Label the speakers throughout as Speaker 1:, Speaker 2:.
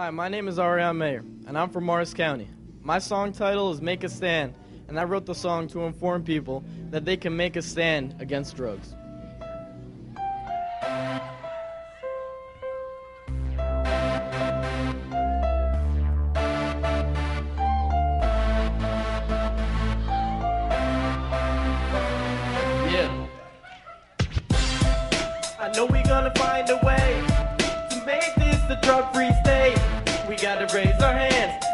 Speaker 1: Hi, my name is Aryan Mahyar, and I'm from Morris County. My song title is Make a Stand, and I wrote the song to inform people that they can make a stand against drugs. Yeah. I know we're gonna find a way to make this a drug-free state. Gotta raise our hands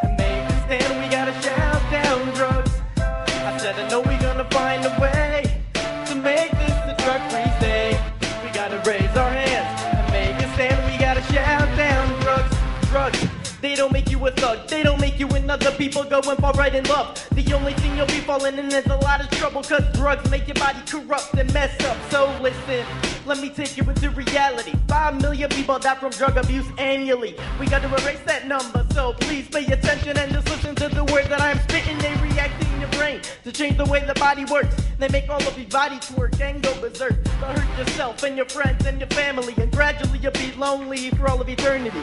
Speaker 1: don't make you a thug. They don't make you another people go and fall right in love. The only thing you'll be falling in is a lot of trouble. Cause drugs make your body corrupt and mess up. So listen, let me take you into reality. Five million people die from drug abuse annually. We gotta erase that number. So please pay attention and just listen to the words that I'm spitting. They react in your brain to change the way the body works. They make all of your body twerk and go berserk. So hurt yourself and your friends and your family. And gradually you'll be lonely for all of eternity.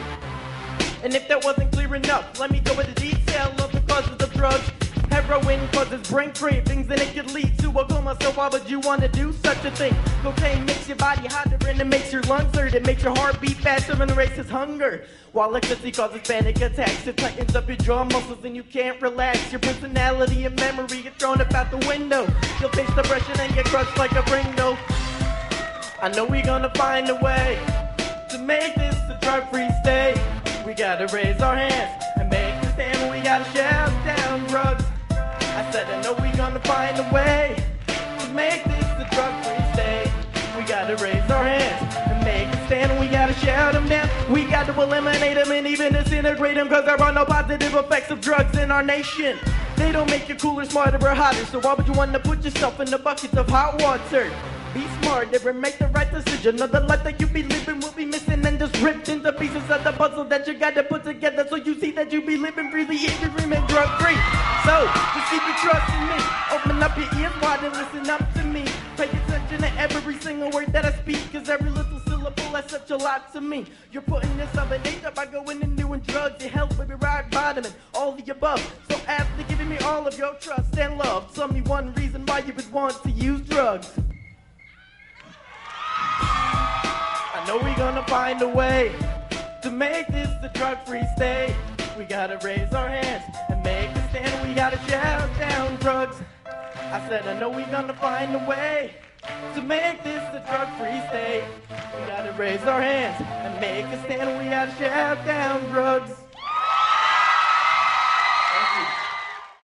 Speaker 1: And if that wasn't clear enough, let me go into detail of the causes of drugs. Heroin causes brain cravings and it could lead to a coma. So why would you want to do such a thing? Cocaine makes your body hotter and it makes your lungs hurt. It makes your heart beat faster and erases hunger. While ecstasy causes panic attacks, it tightens up your jaw muscles and you can't relax. Your personality and memory get thrown out the window. You'll face depression and get crushed like a Ringo. I know we're gonna find a way to make this a. We gotta raise our hands and make a stand. We gotta shout down drugs. I said I know we're gonna find a way to make this a drug-free state. We gotta raise our hands and make a stand. We gotta shout them down. We got to eliminate them and even disintegrate them because there are no positive effects of drugs in our nation. They don't make you cooler, smarter, or hotter. So why would you want to put yourself in the bucket of hot water? Be smart, never make the right decision. Or the life that you be living will be missing and just ripped into pieces of the puzzle that you gotta put together. So you see that you be living freely if you and drug free. So just keep your trust in me. Open up your ears wide and listen up to me. Pay attention to every single word that I speak, cause every little syllable has such a lot to me. You're putting this yourself in danger by going and doing drugs. Your will be rock bottom and all the above. So after giving me all of your trust and love, tell me one reason why you would want to use drugs. I know we're gonna find a way to make this a drug-free state. We gotta raise our hands and make a stand. We gotta shout down drugs. I said I know we're gonna find a way to make this a drug-free state. We gotta raise our hands and make a stand. We gotta shout down drugs.